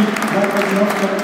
外国の